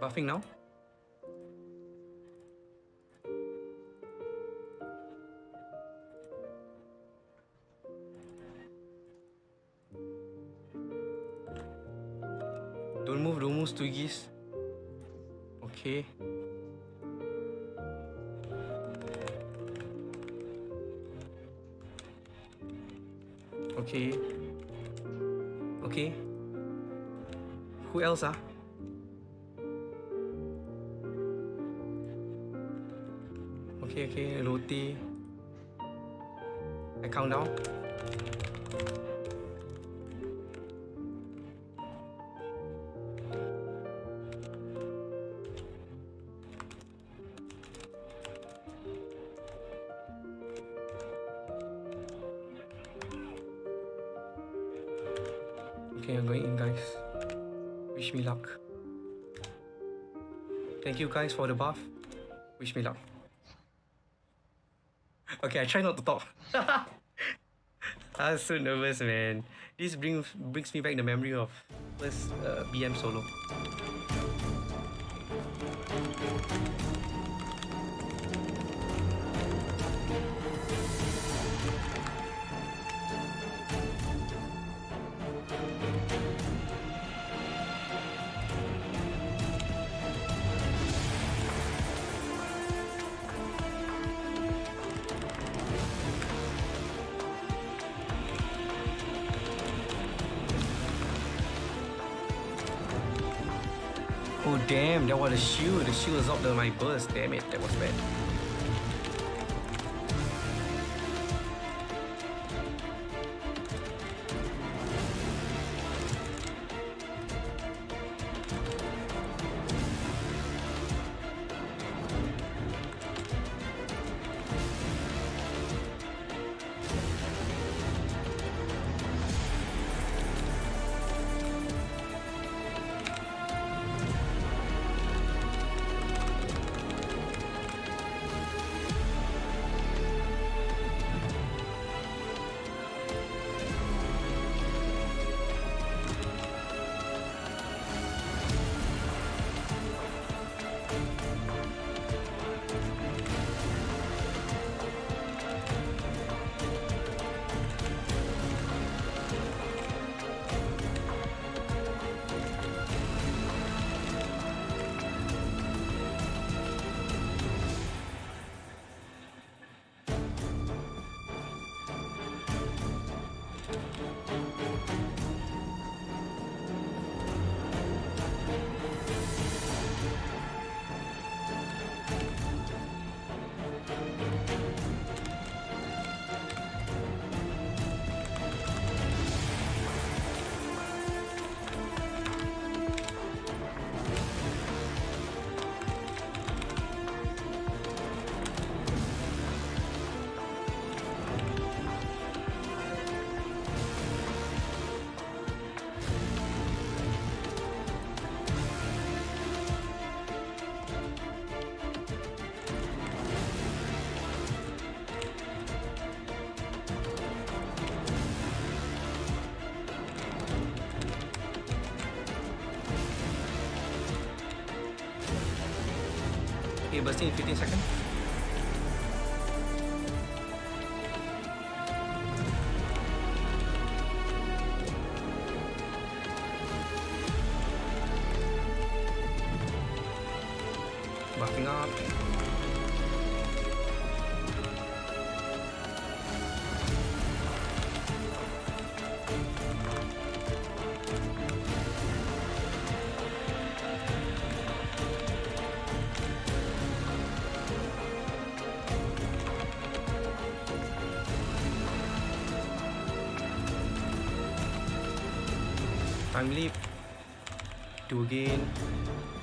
Buffing now? Don't move, don't move, Twiggies. Thank you, guys, for the buff. Wish me luck. Okay, I try not to talk. I was so nervous, man. This brings brings me back the memory of first uh, BM solo. That was. The shoe is up to my burst. Damn it, that was bad. Okay, bursting in 15 seconds. Leap. Do again.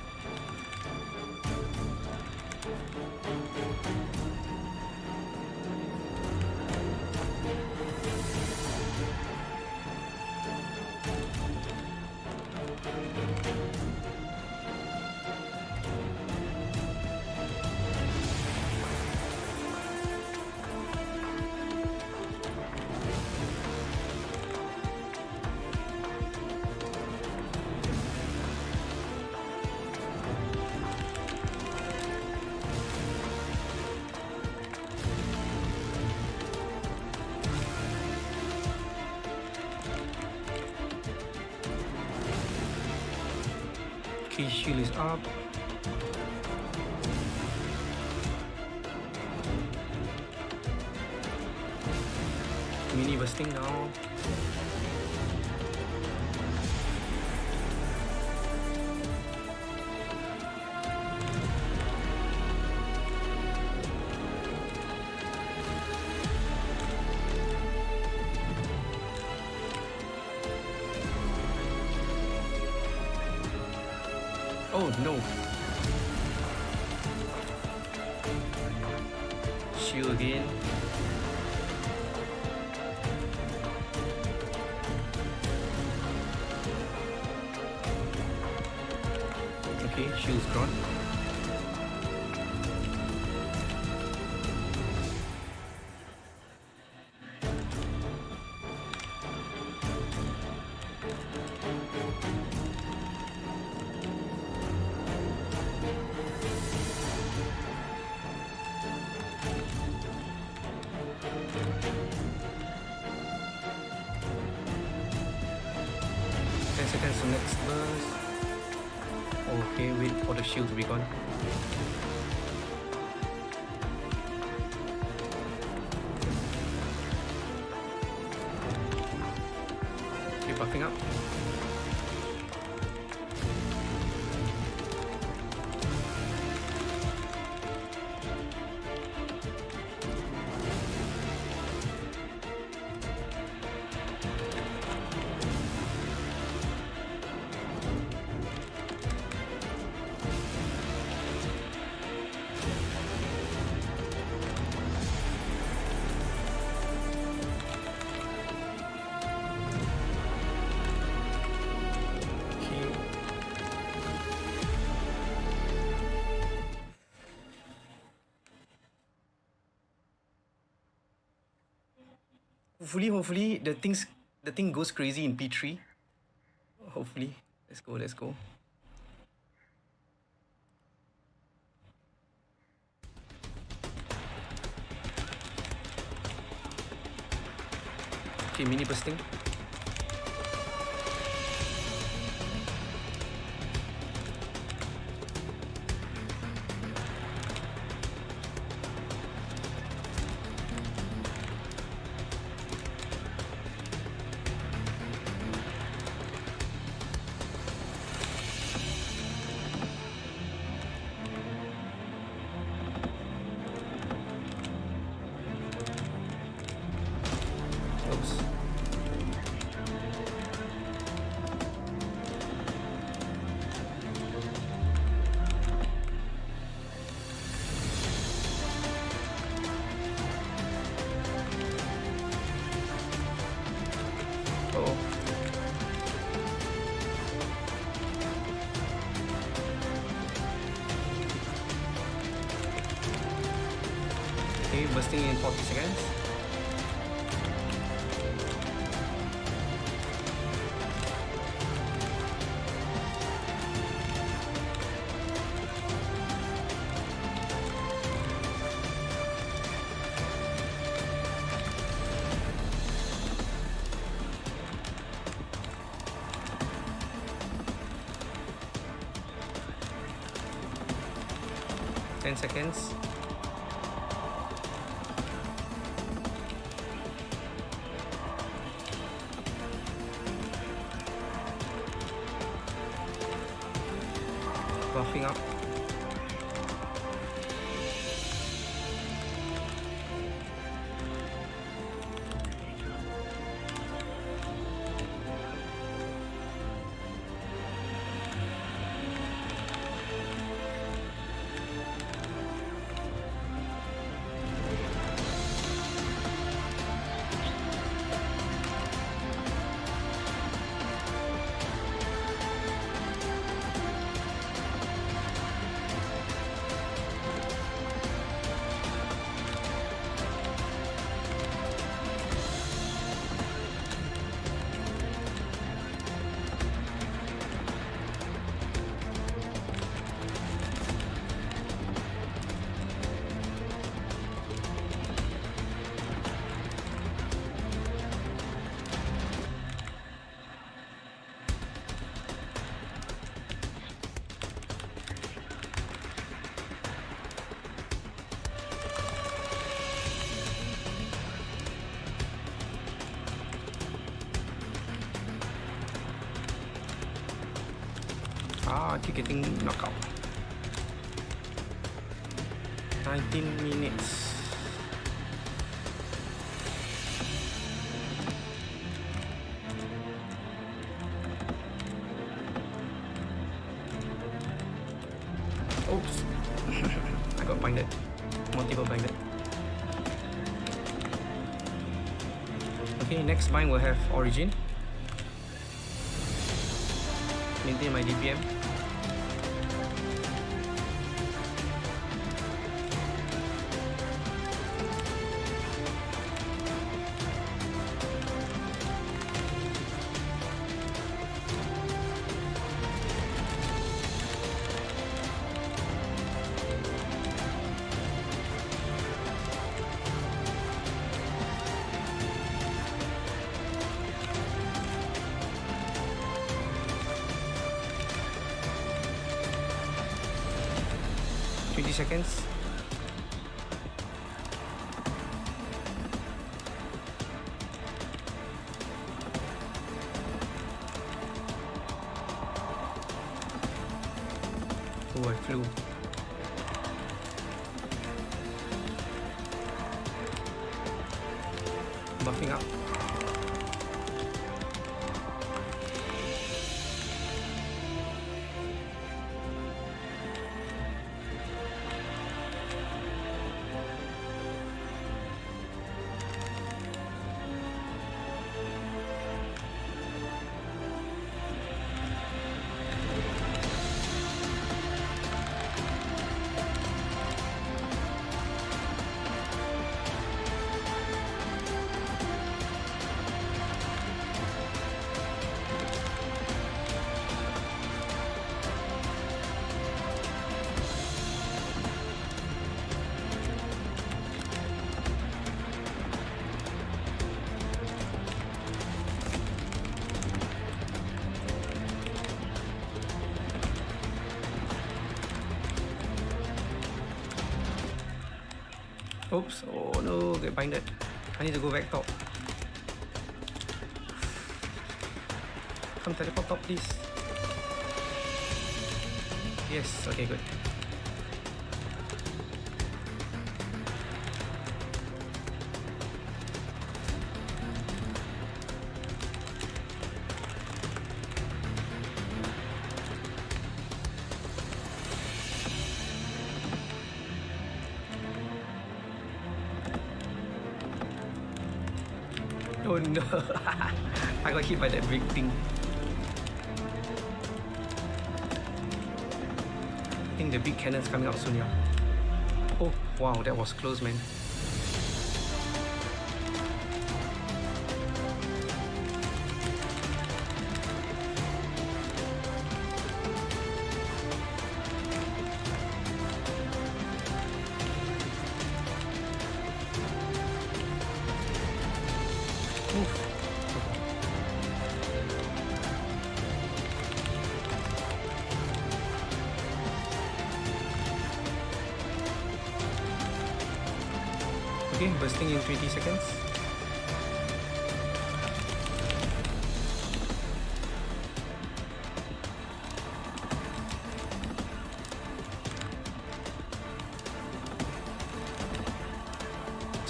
No. Shield gone. Okay, buffing up. Hopefully, hopefully the things the thing goes crazy in P three. Hopefully, let's go, let's go. Okay, mini bursting. 10 seconds. Getting knocked out. 19 minutes. Oops. I got blinded. Multiple blinded. Okay, next mine will have origin. Maintain my DPM. Seconds. Oops. Oh no, get binded. I need to go back top. Come teleport top, please. Yes, okay, good. Oh no, I got hit by that big thing. I think the big cannon's coming out soon, yeah. Oh, wow, that was close, man.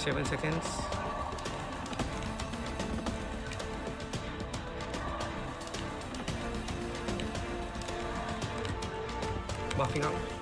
7 seconds. Buffing up.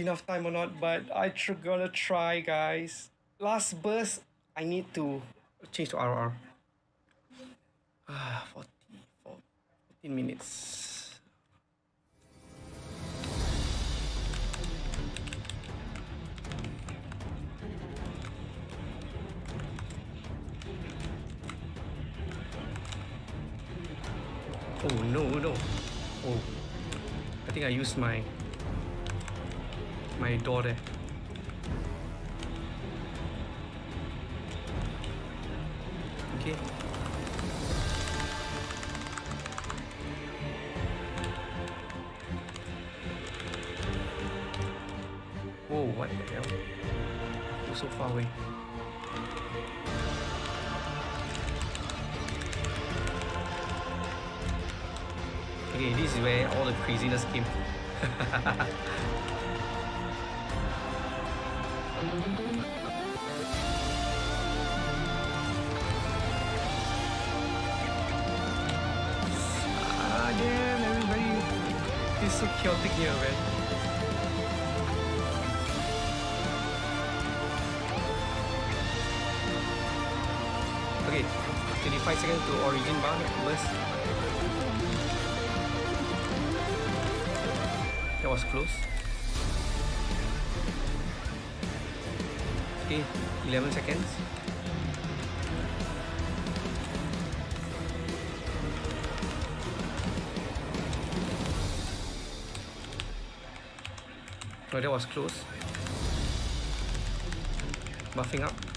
enough time or not, but I tr- gonna try, guys. Last burst, I need to change to RR. Ah, 40, 14 minutes. Oh no, no. Oh, I think I used my my there. Okay. Whoa, what the hell? You're so far away. Okay, this is where all the craziness came. Okay, 25 seconds to origin burst. That was close. Okay, 11 seconds. Oh, that was close. Buffing up.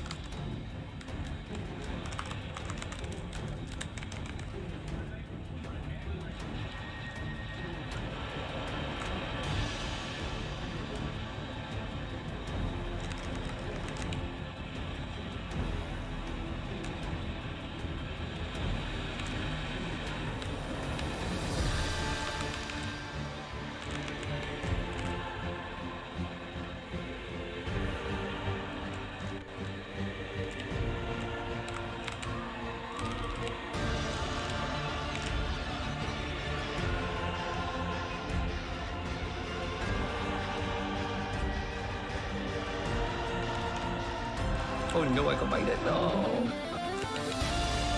No, I got binded. No.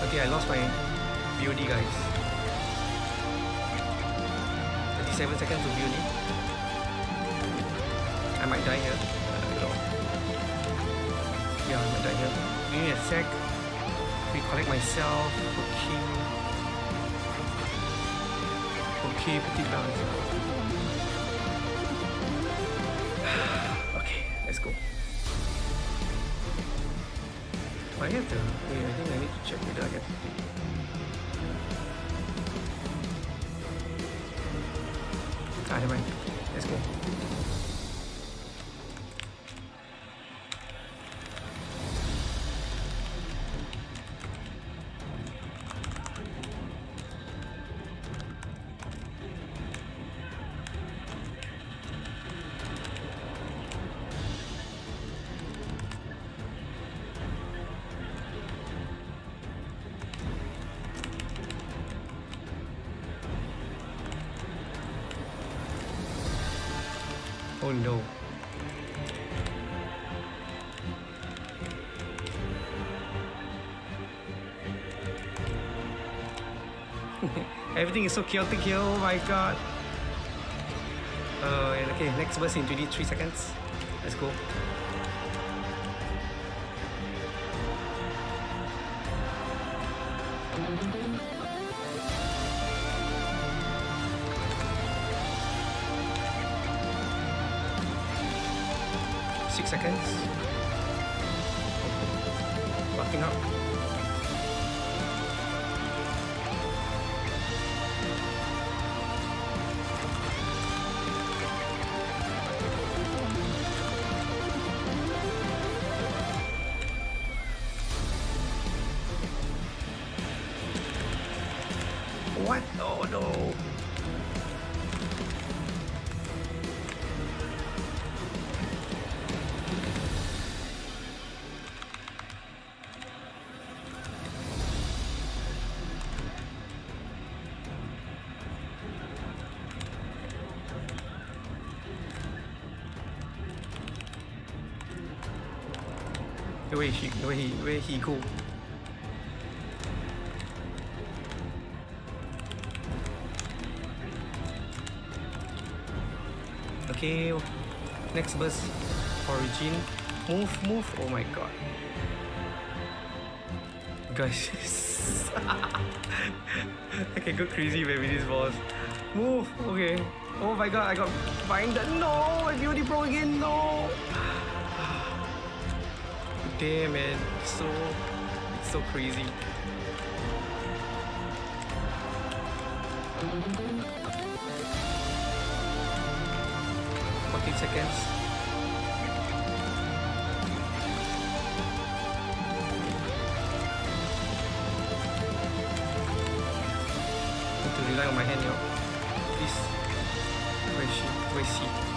Okay, I lost my BOD, guys. 37 seconds to BOD. I might die here. Yeah, I might die here. Give me a sec. Recollect myself. Okay. Okay, okay, let's go. I have to. Wait, I think I need to check whether I Oh no. Everything is so chaotic here, oh my god. Uh, okay, next burst in 23 seconds. Let's go. No. Where he where he where he go? Okay, next burst, origin, move, move. Oh my god. Guys, I can go crazy with this boss. Move, okay. Oh my god, I got binded. No, I beauty pro again. No. Damn man, so it's so crazy. 14 seconds. Need to rely on my hand, yo. Please. Where is she? Where is she?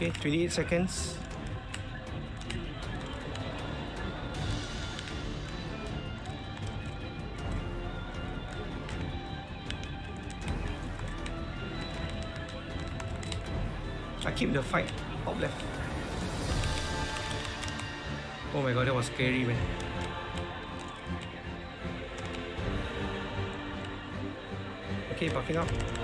Okay, 28 seconds. I keep the fight top left. Oh my god, that was scary, man. Okay, buffing up.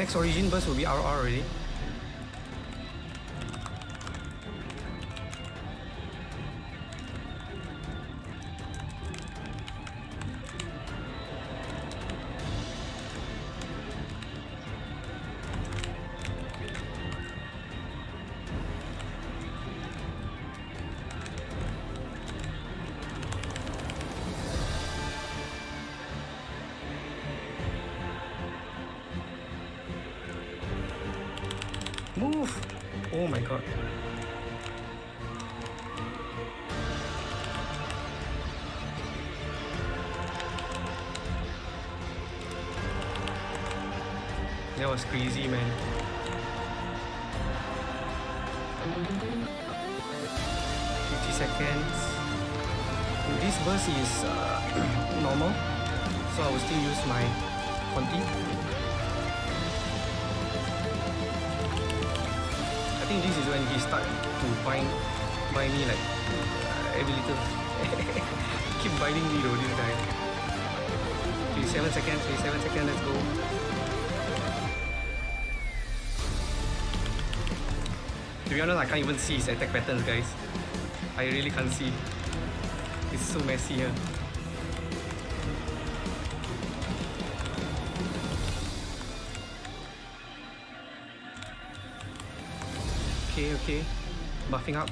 Next origin burst will be RR already. Think this is when he start to bind, bind me like uh, every little. Keep binding me though, this guy. 27 seconds, 27 seconds, let's go. To be honest, I can't even see his attack patterns, guys. I really can't see. It's so messy here. Okay. Buffing up.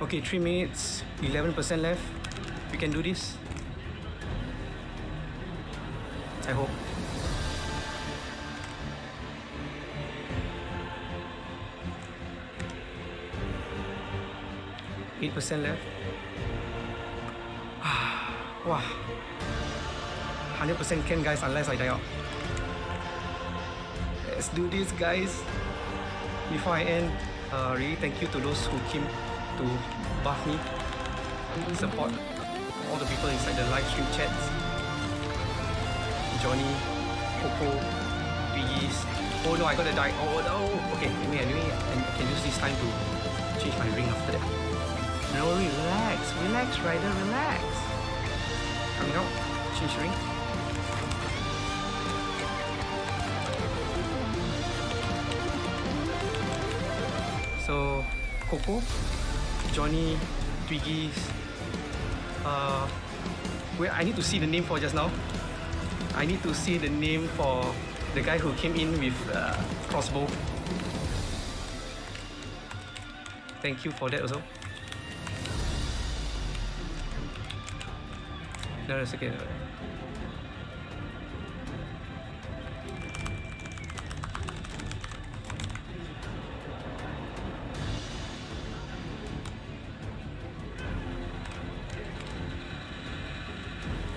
Okay, 3 minutes, 11% left. We can do this. Percent left. Wow. Hundred percent can guys unless I die out. Let's do this guys. Before I end, uh, really thank you to those who came to buff me, support. all the people inside the live stream chats. Johnny, Coco, Biggies. Oh no, I gotta die. Oh no. Okay, anyway, anyway, I can use this time to change my ring after that. No, relax, relax, Ryder, relax. Coming out, ring. So, Coco, Johnny, Twiggies. Uh, wait, I need to see the name for just now. I need to see the name for the guy who came in with uh, crossbow. Thank you for that also.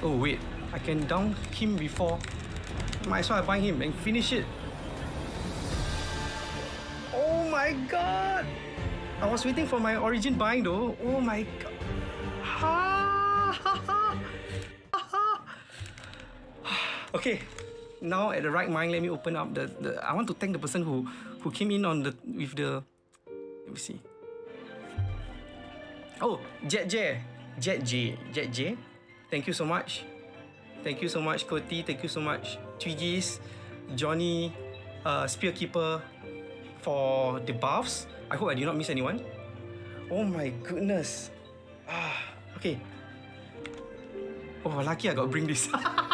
Oh wait, I can down him before. Might as well I buy him and finish it. Oh my god! I was waiting for my origin buying though. Oh my god. Ha, okay, now at the right mind, let me open up the, the I want to thank the person who who came in on the with the let me see. Oh, Jet J. Jet J. Jet J. Thank you so much. Thank you so much, Koti. Thank you so much, Twiggies, Johnny, uh, Spear Keeper, for the buffs. I hope I did not miss anyone. Oh my goodness. Ah, okay. Oh, lucky I got bring this.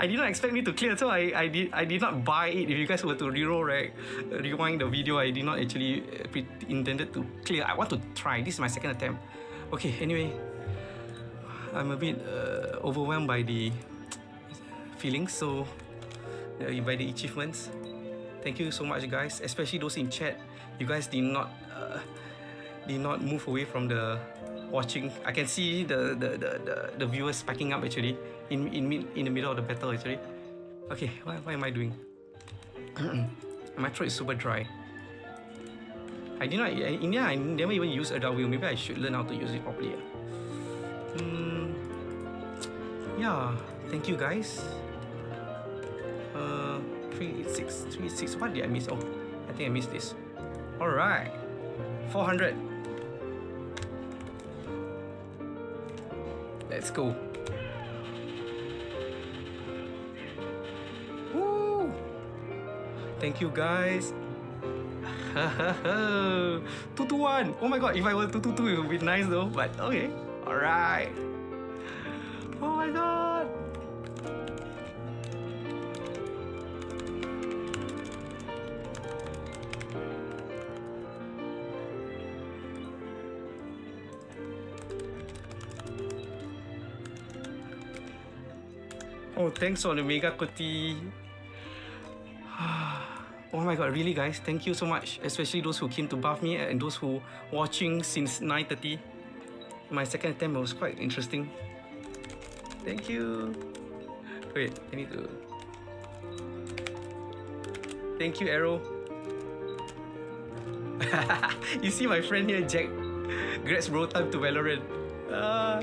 I did not expect me to clear, so I, I did I did not buy it. If you guys were to reroll, right, rewind the video, I did not actually uh, intended to clear. I want to try. This is my second attempt. Okay, anyway, I'm a bit uh, overwhelmed by the feelings, so uh, by the achievements. Thank you so much, guys. Especially those in chat. You guys did not uh, did not move away from the watching. I can see the the the the, the viewers spiking up actually in in mid in the middle of the battle actually. Okay, what, what am I doing? My throat is super dry. I did not. In the I never even use Adult Wheel. Maybe I should learn how to use it properly. Mm, yeah, thank you guys. Uh, three six three six. What did I miss? Oh, I think I missed this. All right, four hundred. Let's go. Woo! Thank you guys. two to one. Oh my god! If I were two to two, it would be nice though. But okay. All right. Oh my god. Oh, thanks for the mega kuti. Oh my god, really guys, thank you so much. Especially those who came to buff me and those who watching since 9.30. My second attempt was quite interesting. Thank you. Wait, I need to... Thank you, Arrow. you see my friend here, Jack. Gret's bro time to Valorant. Ah.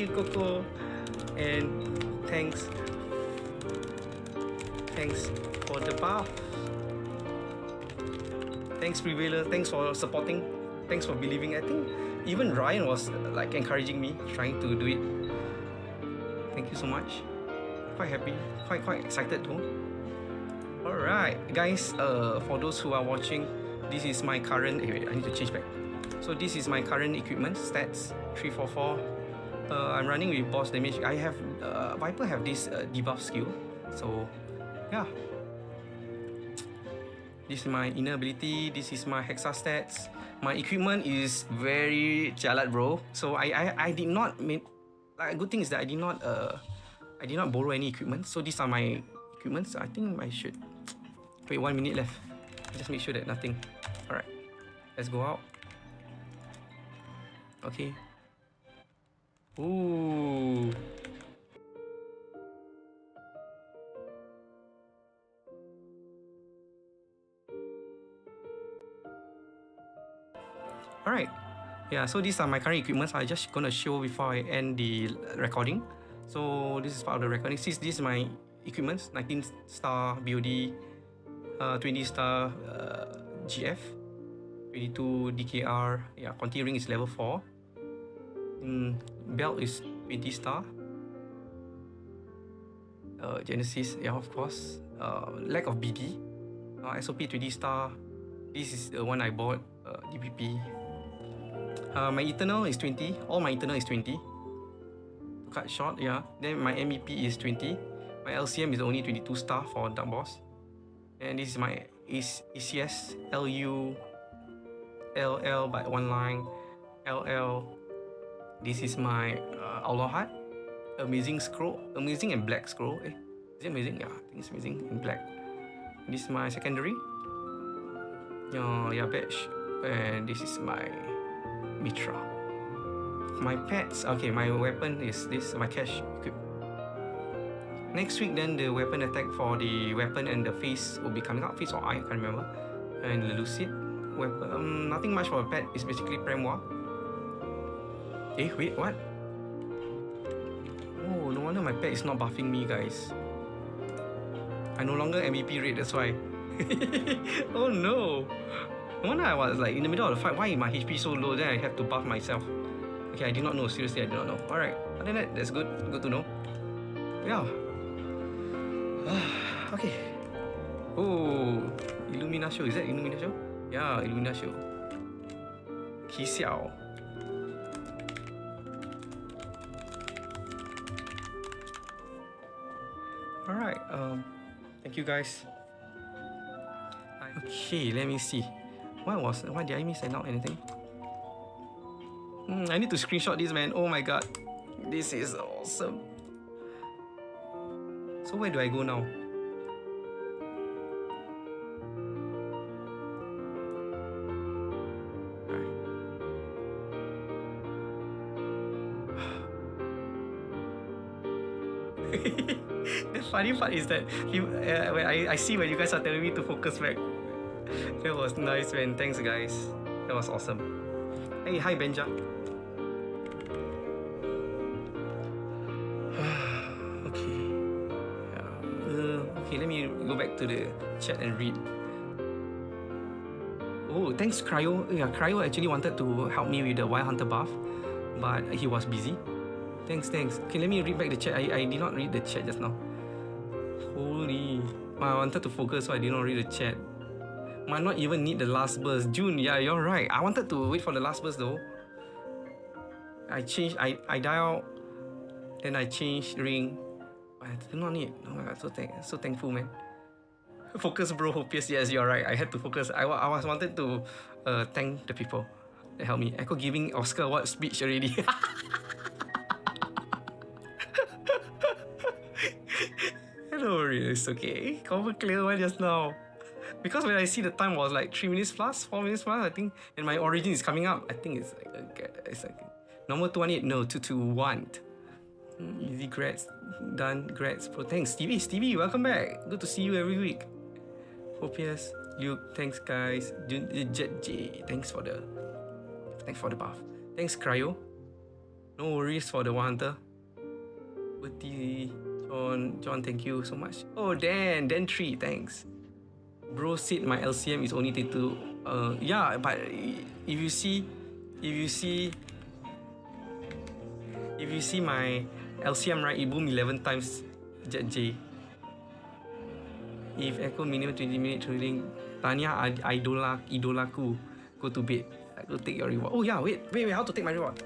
You, Coco. And thanks. Thanks for the buff. Thanks, Prevailer. Thanks for supporting. Thanks for believing. I think even Ryan was like encouraging me, trying to do it. Thank you so much. Quite happy. Quite quite excited too. Alright, guys. Uh, for those who are watching, this is my current. Wait, I need to change back. So this is my current equipment stats. Three four four. Uh, I'm running with boss damage. I have uh, Viper have this uh, debuff skill, so yeah. This is my inner ability. This is my hexa stats. My equipment is very jalat, bro. So I I, I did not make. Like good thing is that I did not uh I did not borrow any equipment. So these are my equipments. I think I should wait one minute left. Just make sure that nothing. All right, let's go out. Okay. Ooh. Alright. Yeah, so these are my current equipments. I just gonna show before I end the recording. So this is part of the recording. Since this is my equipments, 19 star BOD, uh, 20 star uh, GF, 22 DKR. Yeah, Conti ring is level 4. Mm, belt is 20 star. Uh, Genesis, yeah, of course. Uh, lack of BD. Uh, SOP 20 star. This is the one I bought. Uh, DPP. Uh, my Eternal is 20. All my Eternal is 20. To cut short, yeah. Then my MEP is 20. My LCM is only 22 star for Dark Boss. And this is my ECS LU LL by one line LL. This is my uh, Alohat. Amazing scroll. Amazing and black scroll. Eh, is it amazing? Yeah, I think it's amazing in black. This is my secondary. Yeah, yeah. And this is my Mitra. My pets. Okay, my weapon is this. My cash equip. Next week, then the weapon attack for the weapon and the face will be coming out. Face or eye, I can't remember. And the lucid weapon. Um, nothing much for a pet. It's basically Premois. Eh, wait, what? Oh, no wonder my pet is not buffing me, guys. I no longer MVP rate, that's why. oh no! No wonder I was like in the middle of the fight. Why is my HP so low? Then I have to buff myself. Okay, I did not know. Seriously, I did not know. Alright, other than that, that's good. Good to know. Yeah. okay. Oh, Illuminatio. Is that Illuminatio? Yeah, Illuminatio. Xiao. Thank you guys. Okay, let me see. Why was why did I miss out anything? Mm, I need to screenshot this man. Oh my god. This is awesome. So where do I go now? Funny part is that you, uh, when I, I see when you guys are telling me to focus back. That was nice, man. Thanks, guys. That was awesome. Hey, hi, Benja. okay. Yeah. Uh, okay, let me go back to the chat and read. Oh, thanks, Cryo. Yeah, Cryo actually wanted to help me with the Wild Hunter buff, but he was busy. Thanks, thanks. Okay, let me read back the chat. I, I did not read the chat just now. Holy. I wanted to focus, so I did not read the chat. Might not even need the last burst. June, yeah, you're right. I wanted to wait for the last burst though. I changed, I, I dial, then I changed ring. I do not need. Oh my god, so, thank, so thankful, man. Focus, bro. Hopius, yes, you're right. I had to focus. I, I was wanted to uh, thank the people that helped me. Echo giving Oscar what speech already. It's okay. Cover clear one just now. Because when I see the time was like 3 minutes plus, 4 minutes plus, I think, and my origin is coming up, I think it's like, a, it's like normal 28, no, 221. Mm, easy grads, done, grads, pro. Thanks, Stevie, Stevie, welcome back. Good to see you every week. OPS, Luke, thanks guys. Jet J, thanks for the, thanks for the buff. Thanks, Cryo. No worries for the one hunter. Bertie, John, John, thank you so much. Oh, Dan, Dan 3, thanks. Bro said my LCM is only 32. Uh, yeah, but if you see, if you see, if you see my LCM right, it boom 11 times Jet J. If Echo minimum 20 minute trailing, Tanya idola idolaku, go to bed. I go take your reward. Oh yeah, wait, wait, wait, how to take my reward?